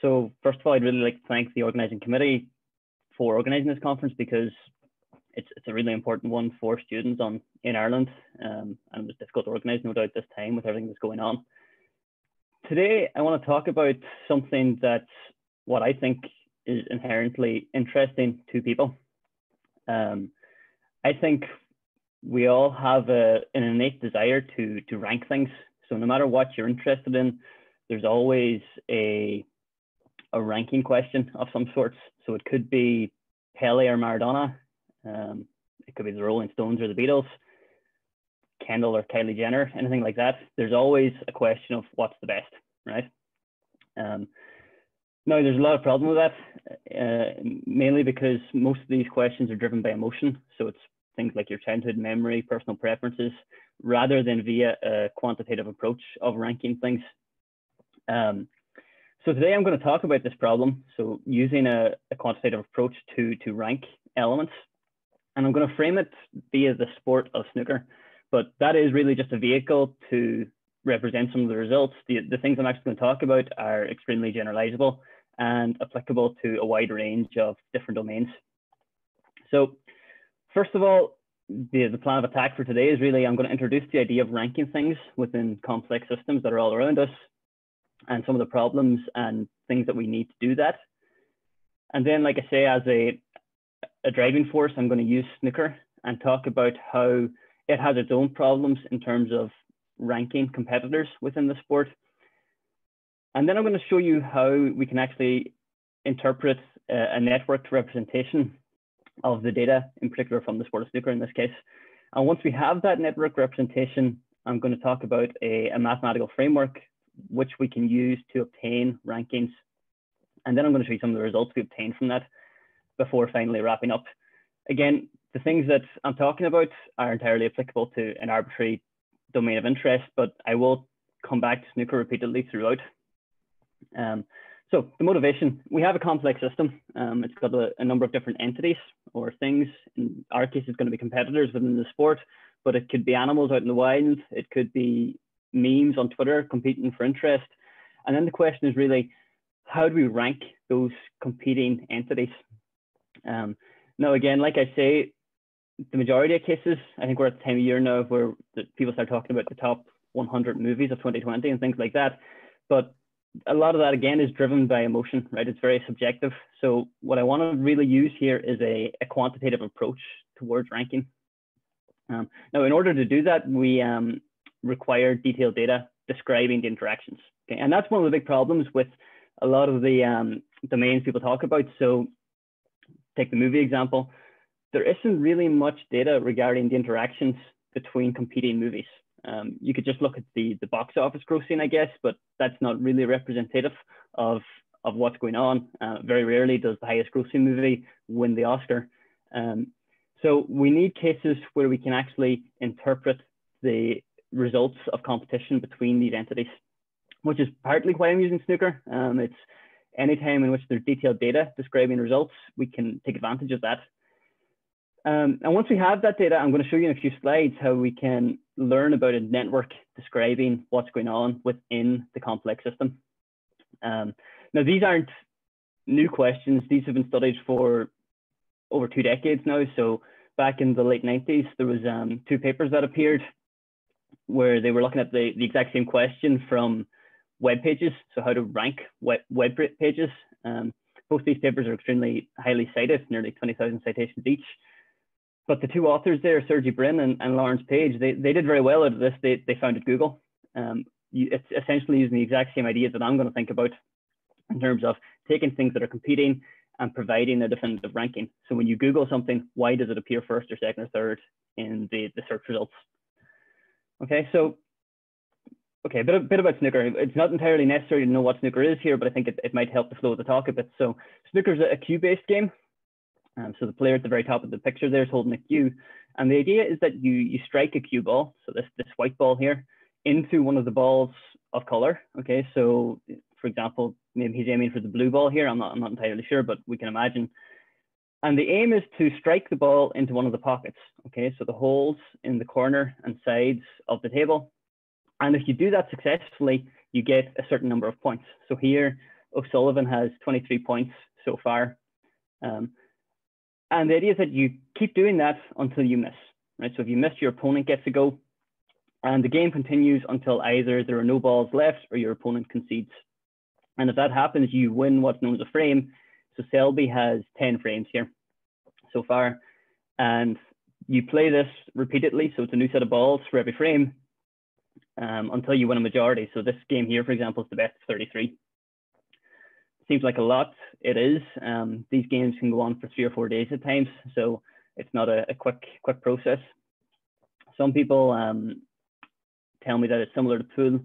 So first of all, I'd really like to thank the organising committee for organising this conference because it's, it's a really important one for students on in Ireland um, and it was difficult to organise no doubt this time with everything that's going on. Today, I want to talk about something that what I think is inherently interesting to people. Um, I think we all have a, an innate desire to, to rank things. So no matter what you're interested in, there's always a, a ranking question of some sorts. So it could be Pele or Maradona. Um, it could be the Rolling Stones or the Beatles, Kendall or Kylie Jenner, anything like that. There's always a question of what's the best, right? Um, no, there's a lot of problem with that, uh, mainly because most of these questions are driven by emotion. So it's things like your childhood memory, personal preferences, rather than via a quantitative approach of ranking things. Um, so today I'm going to talk about this problem. So using a, a quantitative approach to, to rank elements, and I'm going to frame it via the sport of snooker. But that is really just a vehicle to represent some of the results. The, the things I'm actually going to talk about are extremely generalizable and applicable to a wide range of different domains. So first of all, the, the plan of attack for today is really I'm going to introduce the idea of ranking things within complex systems that are all around us and some of the problems and things that we need to do that. And then, like I say, as a, a driving force, I'm going to use snooker and talk about how it has its own problems in terms of ranking competitors within the sport. And then I'm going to show you how we can actually interpret a, a networked representation of the data, in particular from the sport of snooker in this case. And once we have that network representation, I'm going to talk about a, a mathematical framework which we can use to obtain rankings. And then I'm going to show you some of the results we obtained from that before finally wrapping up. Again, the things that I'm talking about are entirely applicable to an arbitrary domain of interest, but I will come back to snooker repeatedly throughout. Um, so the motivation, we have a complex system. Um, it's got a, a, number of different entities or things. In our case, it's going to be competitors within the sport, but it could be animals out in the wild. It could be memes on Twitter competing for interest. And then the question is really, how do we rank those competing entities? Um, now, again, like I say, the majority of cases, I think we're at the time of year now where people start talking about the top 100 movies of 2020 and things like that. But a lot of that again is driven by emotion, right? It's very subjective. So what I want to really use here is a, a quantitative approach towards ranking. Um, now, in order to do that, we um, require detailed data describing the interactions. Okay, and that's one of the big problems with a lot of the um, domains people talk about. So, take the movie example. There isn't really much data regarding the interactions between competing movies. Um, you could just look at the, the box office grossing, I guess, but that's not really representative of, of what's going on. Uh, very rarely does the highest grossing movie win the Oscar. Um, so we need cases where we can actually interpret the results of competition between these entities, which is partly why I'm using snooker. Um, it's any time in which there's detailed data describing results, we can take advantage of that. Um, and once we have that data, I'm going to show you in a few slides how we can learn about a network describing what's going on within the complex system. Um, now, these aren't new questions. These have been studied for over two decades now. So back in the late 90s, there was um, two papers that appeared where they were looking at the, the exact same question from web pages. So how to rank web, web pages. Um, both these papers are extremely highly cited, nearly 20,000 citations each. But the two authors there, Sergey Brin and, and Lawrence Page, they, they did very well out of this. They, they founded Google. Um, you, it's essentially using the exact same ideas that I'm going to think about in terms of taking things that are competing and providing a definitive ranking. So when you Google something, why does it appear first or second or third in the, the search results? Okay, so okay, a bit, a bit about snooker. It's not entirely necessary to know what snooker is here, but I think it, it might help to flow the talk a bit. So snooker is a cue-based game. Um, so the player at the very top of the picture there is holding a cue. And the idea is that you, you strike a cue ball, so this, this white ball here, into one of the balls of color. Okay, so for example, maybe he's aiming for the blue ball here. I'm not, I'm not entirely sure, but we can imagine. And the aim is to strike the ball into one of the pockets. Okay, so the holes in the corner and sides of the table. And if you do that successfully, you get a certain number of points. So here, O'Sullivan has 23 points so far. Um, and the idea is that you keep doing that until you miss, right? So if you miss, your opponent gets a go, and the game continues until either there are no balls left or your opponent concedes. And if that happens, you win what's known as a frame. So Selby has 10 frames here so far. And you play this repeatedly. So it's a new set of balls for every frame um, until you win a majority. So this game here, for example, is the best of 33. Seems like a lot. It is. Um, these games can go on for three or four days at times. So it's not a, a quick, quick process. Some people um, tell me that it's similar to pool.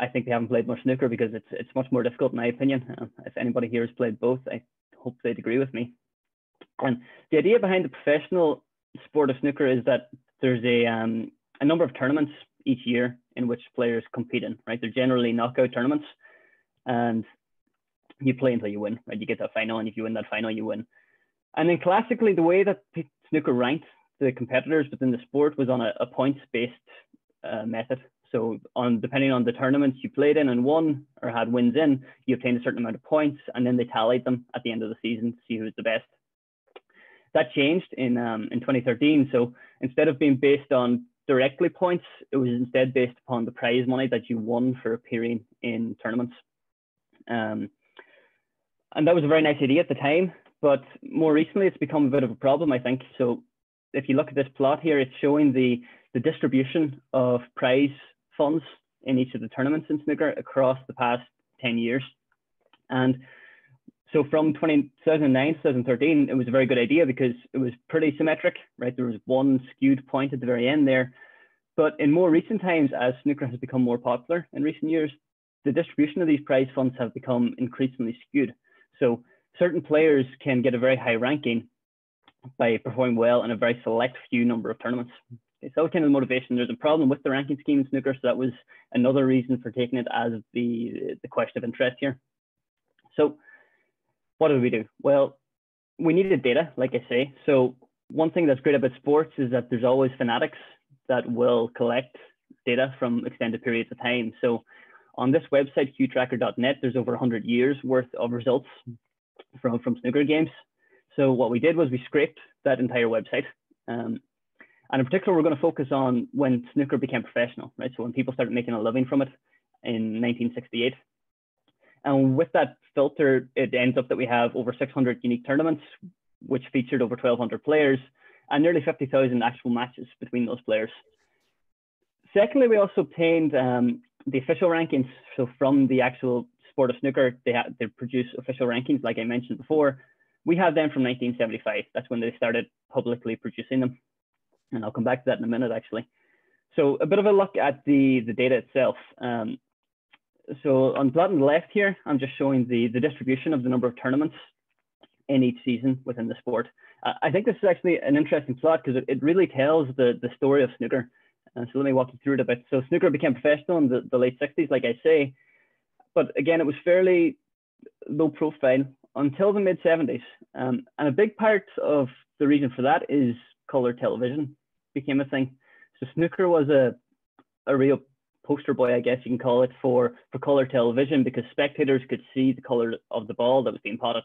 I think they haven't played much snooker because it's it's much more difficult in my opinion. Uh, if anybody here has played both, I hope they'd agree with me. And the idea behind the professional sport of snooker is that there's a um, a number of tournaments each year in which players compete in. Right, they're generally knockout tournaments, and you play until you win. Right, you get that final, and if you win that final, you win. And then classically, the way that snooker ranked the competitors within the sport was on a, a points based uh, method. So on depending on the tournaments you played in and won or had wins in, you obtained a certain amount of points, and then they tallied them at the end of the season to see who's the best. That changed in um, in 2013. So instead of being based on directly points, it was instead based upon the prize money that you won for appearing in tournaments. Um, and that was a very nice idea at the time, but more recently it's become a bit of a problem, I think. So if you look at this plot here, it's showing the the distribution of prize funds in each of the tournaments in snooker across the past 10 years. And so from 2009 2013, it was a very good idea because it was pretty symmetric, right? There was one skewed point at the very end there. But in more recent times, as snooker has become more popular in recent years, the distribution of these prize funds have become increasingly skewed. So certain players can get a very high ranking by performing well in a very select few number of tournaments. Okay, so kind of motivation. There's a problem with the ranking scheme in snooker, so that was another reason for taking it as the the question of interest here. So, what did we do? Well, we needed data, like I say. So one thing that's great about sports is that there's always fanatics that will collect data from extended periods of time. So on this website, cuetracker.net, there's over 100 years worth of results from, from snooker games. So what we did was we scraped that entire website. Um, and in particular, we're going to focus on when snooker became professional, right? So when people started making a living from it in 1968. And with that filter, it ends up that we have over 600 unique tournaments, which featured over 1,200 players and nearly 50,000 actual matches between those players. Secondly, we also obtained um, the official rankings. So from the actual sport of snooker, they, ha- they produce official rankings, like I mentioned before. We have them from 1975. That's when they started publicly producing them and I'll come back to that in a minute actually. So a bit of a look at the, the data itself. Um, so on plot on the bottom left here, I'm just showing the, the distribution of the number of tournaments in each season within the sport. I think this is actually an interesting plot because it, it really tells the, the story of snooker. Uh, so let me walk you through it a bit. So snooker became professional in the, the late 60s, like I say, but again, it was fairly low profile until the mid 70s. Um, and a big part of the reason for that is color television became a thing. So snooker was a a real poster boy, I guess you can call it, for for color television because spectators could see the color of the ball that was being potted.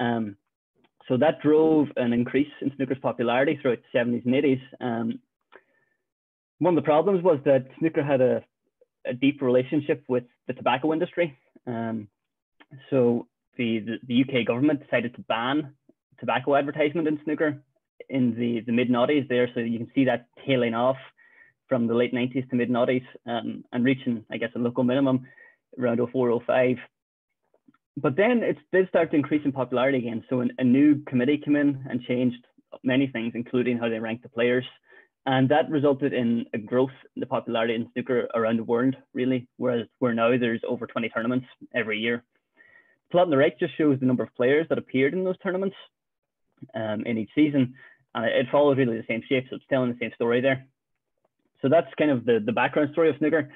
Um, so that drove an increase in snooker's popularity throughout the 70s and 80s. Um, one of the problems was that snooker had a, a deep relationship with the tobacco industry. Um, so the, the, the UK government decided to ban tobacco advertisement in snooker in the, the mid noughties there. So you can see that tailing off from the late 90s to mid noughties um, and reaching, I guess, a local minimum around 04, 05. But then it did start to increase in popularity again. So an, a new committee came in and changed many things, including how they ranked the players. And that resulted in a growth in the popularity in snooker around the world, really, whereas where now there's over 20 tournaments every year. The Plot on the right just shows the number of players that appeared in those tournaments um, in each season and it, follows really the same shape, so it's telling the same story there. So that's kind of the, the background story of snooker.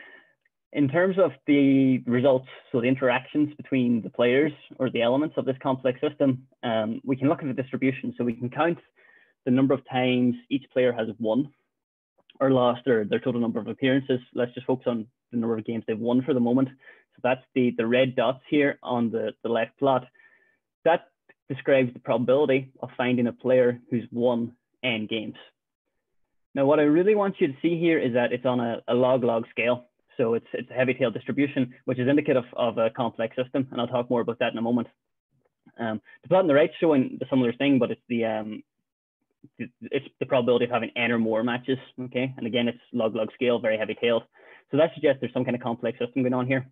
In terms of the results, so the interactions between the players or the elements of this complex system, um, we can look at the distribution. So we can count the number of times each player has won or lost or their total number of appearances. Let's just focus on the number of games they've won for the moment. So that's the, the red dots here on the, the left plot. That describes the probability of finding a player who's won n games. Now, what I really want you to see here is that it's on a, log-log scale. So it's, it's a heavy tail distribution, which is indicative of a complex system. And I'll talk more about that in a moment. Um, the plot on the right showing the similar thing, but it's the um, it's the probability of having n or more matches. Okay, and again, it's log log scale, very heavy tailed. So that suggests there's some kind of complex system going on here.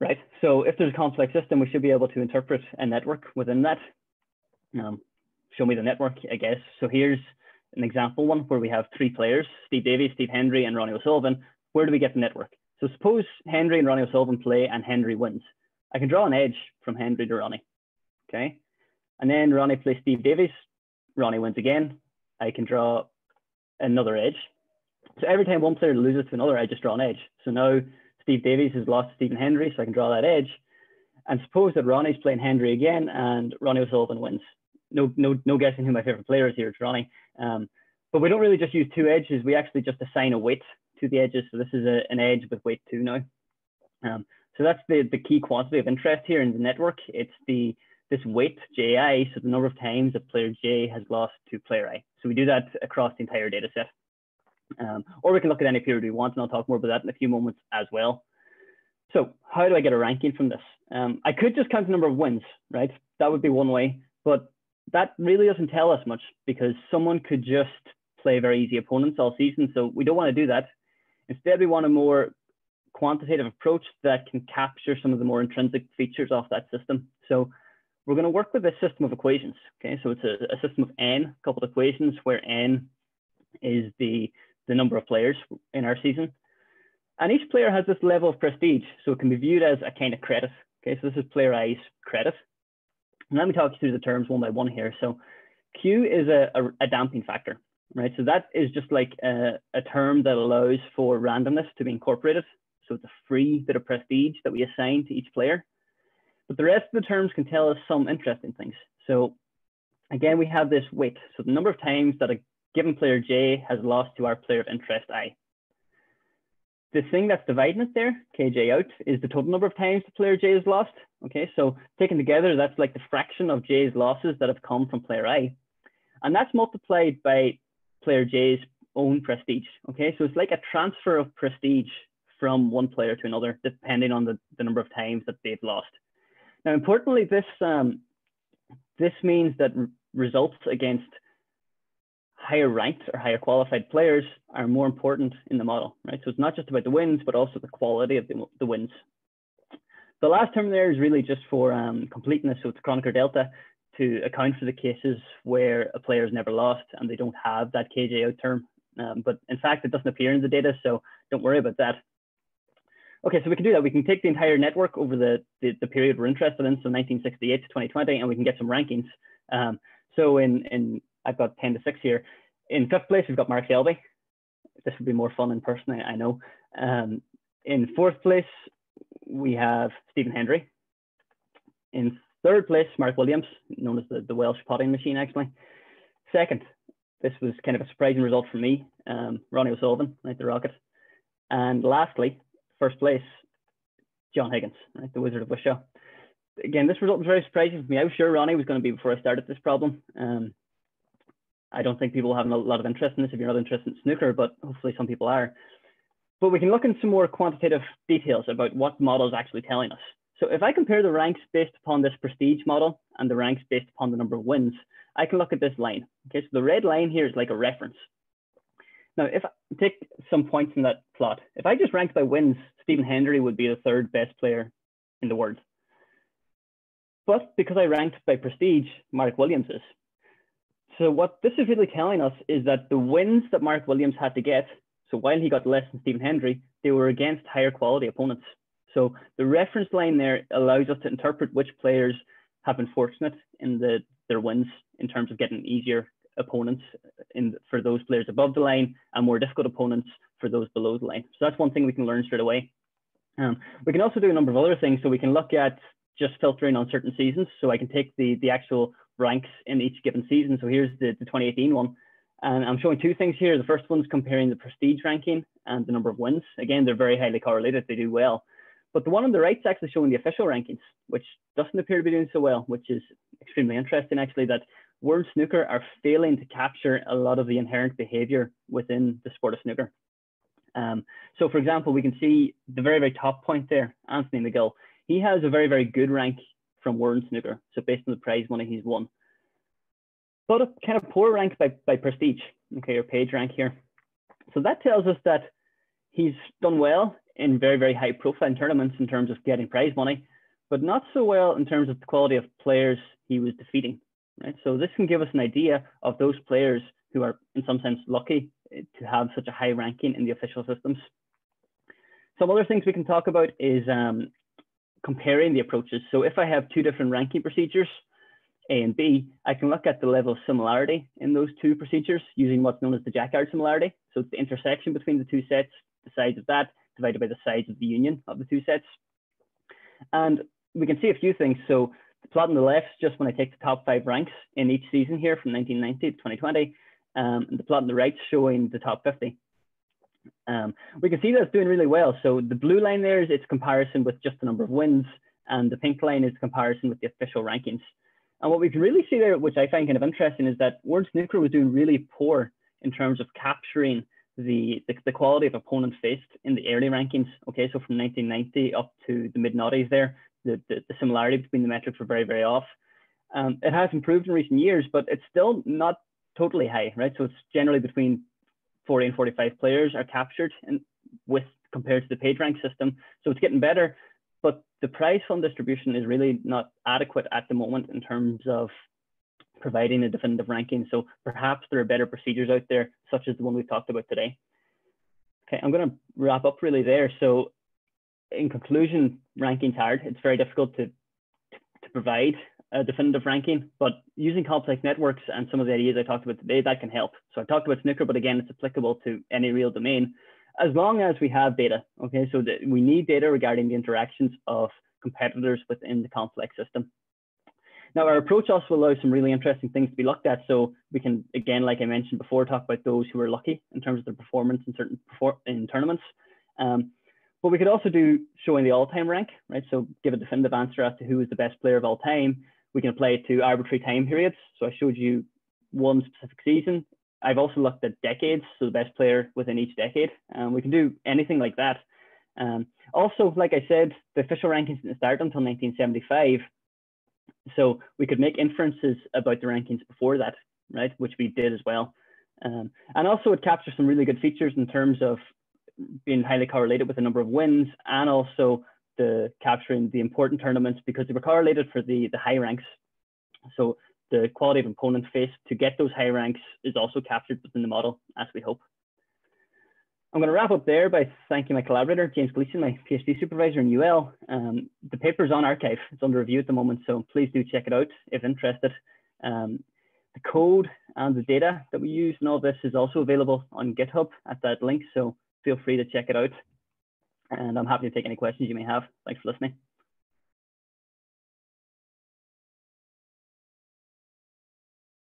Right. So if there's a complex system, we should be able to interpret a network within that. Um, show me the network, I guess. So here's an example one where we have three players, Steve Davis, Steve Hendry, and Ronnie O'Sullivan. Where do we get the network? So suppose Hendry and Ronnie O'Sullivan play and Hendry wins. I can draw an edge from Hendry to Ronnie, okay? And then Ronnie plays Steve Davis, Ronnie wins again. I can draw another edge. So every time one player loses to another, I just draw an edge. So now Steve Davis has lost to Stephen Hendry, so I can draw that edge. And suppose that Ronnie's playing Hendry again and Ronnie O'Sullivan wins. No, no, no guessing who my favorite player is here. It's Ronnie. Um, but we don't really just use two edges. We actually just assign a weight to the edges. So this is a, an edge with weight two now. Um, so that's the, the key quantity of interest here in the network. It's the this weight ji, so the number of times that player j has lost to player i. So we do that across the entire data set. Um, or we can look at any period we want, and I'll talk more about that in a few moments as well. So how do I get a ranking from this? Um, I could just count the number of wins, right? That would be one way, but that really doesn't tell us much because someone could just play very easy opponents all season. So we don't want to do that. Instead, we want a more quantitative approach that can capture some of the more intrinsic features of that system. So we're going to work with a system of equations. Okay, so it's a, a system of n, a couple of equations where n is the, the number of players in our season. And each player has this level of prestige, so it can be viewed as a kind of credit. Okay, so this is player I's credit. And let me talk you through the terms one by one here. So Q is a, a, a damping factor, right? So that is just like a, a term that allows for randomness to be incorporated. So it's a free bit of prestige that we assign to each player. But the rest of the terms can tell us some interesting things. So again, we have this weight. So the number of times that a given player J has lost to our player of interest I. The thing that's dividing it there, KJ out, is the total number of times the player J has lost. Okay, so taken together, that's like the fraction of J's losses that have come from player I. And that's multiplied by player J's own prestige. Okay, so it's like a transfer of prestige from one player to another, depending on the, the number of times that they've lost. Now, importantly, this, um, this means that results against higher ranked or higher qualified players are more important in the model, right? So it's not just about the wins, but also the quality of the, the wins. The last term there is really just for um, completeness. So it's Kronecker delta to account for the cases where a player has never lost and they don't have that KJ out term. Um, but in fact, it doesn't appear in the data, so don't worry about that. Okay, so we can do that. We can take the entire network over the, the, the, period we're interested in, so 1968 to 2020, and we can get some rankings. Um, so in, in, I've got 10 to 6 here. In fifth place, we've got Mark Selby. This would be more fun in person, I, know. Um, in fourth place, we have Stephen Hendry. In third place, Mark Williams, known as the, the Welsh potting machine, actually. Second, this was kind of a surprising result for me, um, Ronnie O'Sullivan, right, the Rocket. And lastly, first place, John Higgins, right, the Wizard of Wishaw. Again, this result was very surprising for me. I was sure Ronnie was going to be before I started this problem. Um, I don't think people have a lot of interest in this if you're not interested in snooker, but hopefully some people are. But we can look in some more quantitative details about what the model is actually telling us. So if I compare the ranks based upon this prestige model and the ranks based upon the number of wins, I can look at this line. Okay, so the red line here is like a reference. Now, if I take some points in that plot, if I just ranked by wins, Stephen Hendry would be the third best player in the world. But because I ranked by prestige, Mark Williams is. So what this is really telling us is that the wins that Mark Williams had to get, so while he got less than Stephen Hendry, they were against higher quality opponents. So the reference line there allows us to interpret which players have been fortunate in the, their wins in terms of getting easier opponents in for those players above the line and more difficult opponents for those below the line. So that's one thing we can learn straight away. Um, we can also do a number of other things. So we can look at just filtering on certain seasons. So I can take the, the actual ranks in each given season. So here's the, the 2018 one. And I'm showing two things here. The first one's comparing the prestige ranking and the number of wins. Again, they're very highly correlated. They do well. But the one on the right is actually showing the official rankings, which doesn't appear to be doing so well, which is extremely interesting actually that World Snooker are failing to capture a lot of the inherent behavior within the sport of snooker. Um, so for example, we can see the very, very top point there, Anthony McGill. He has a very, very good rank from World Snooker. So based on the prize money he's won. But a kind of poor rank by, by prestige, okay, or page rank here. So that tells us that he's done well in very, very high profile tournaments in terms of getting prize money, but not so well in terms of the quality of players he was defeating. Right? So this can give us an idea of those players who are in some sense lucky to have such a high ranking in the official systems. Some other things we can talk about is um, comparing the approaches. So if I have two different ranking procedures, A and B, I can look at the level of similarity in those two procedures using what's known as the Jaccard similarity. So it's the intersection between the two sets, the size of that, divided by the size of the union of the two sets. And we can see a few things. So the plot on the left is just when I take the top five ranks in each season here from 1990 to 2020. Um, and the plot on the right showing the top 50. Um, we can see that it's doing really well. So the blue line there is its comparison with just the number of wins, and the pink line is comparison with the official rankings. And what we can really see there, which I find kind of interesting, is that World Snooker was doing really poor in terms of capturing the, the, the, quality of opponents faced in the early rankings. Okay, so from 1990 up to the mid noughties there, the, the, the, similarity between the metrics were very, very off. Um, it has improved in recent years, but it's still not totally high, right? So it's generally between 40 and 45 players are captured and with compared to the page rank system. So it's getting better, but the prize fund distribution is really not adequate at the moment in terms of providing a definitive ranking. So perhaps there are better procedures out there, such as the one we've talked about today. Okay, I'm going to wrap up really there. So in conclusion, ranking's hard. It's very difficult to, to provide a definitive ranking, but using complex networks and some of the ideas I talked about today, that can help. So I talked about snooker, but again, it's applicable to any real domain, as long as we have data. Okay, so we need data regarding the interactions of competitors within the complex system. Now, our approach also allows some really interesting things to be looked at. So we can, again, like I mentioned before, talk about those who are lucky in terms of their performance in certain in tournaments. Um, but we could also do showing the all-time rank, right? So give a definitive answer as to who is the best player of all time. We can apply it to arbitrary time periods. So I showed you one specific season. I've also looked at decades, so the best player within each decade. Um, we can do anything like that. Um, also, like I said, the official rankings didn't start until 1975. So we could make inferences about the rankings before that, right? Which we did as well. Um, and also it captures some really good features in terms of being highly correlated with the number of wins and also the capturing the important tournaments because they were correlated for the, the high ranks. So the quality of opponents faced to get those high ranks is also captured within the model as we hope. I'm going to wrap up there by thanking my collaborator, James Gleeson, my PhD supervisor in UL. Um, the paper is on arXiv. It's under review at the moment, so please do check it out if interested. Um, the code and the data that we use and all this is also available on GitHub at that link, so feel free to check it out. And I'm happy to take any questions you may have. Thanks for listening.